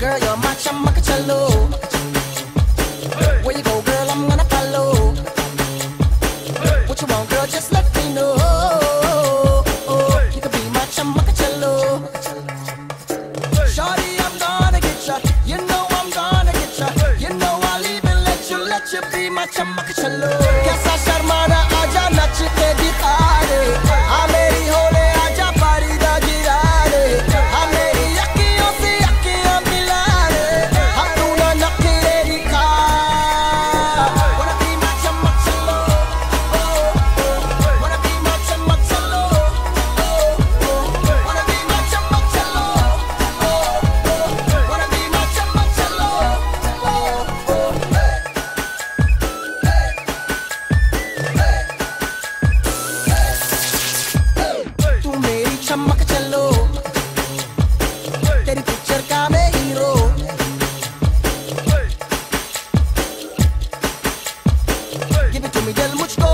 Girl, you're my chammak challo. Where you go, girl, I'm gonna follow. What you want, girl, just let me know. You be my. Shorty, I'm gonna get ya. You know I'm gonna get ya. You know I'll even let you, let you be my. Guess I चमक चलो। तेरी picture का मैं hero जल मुझको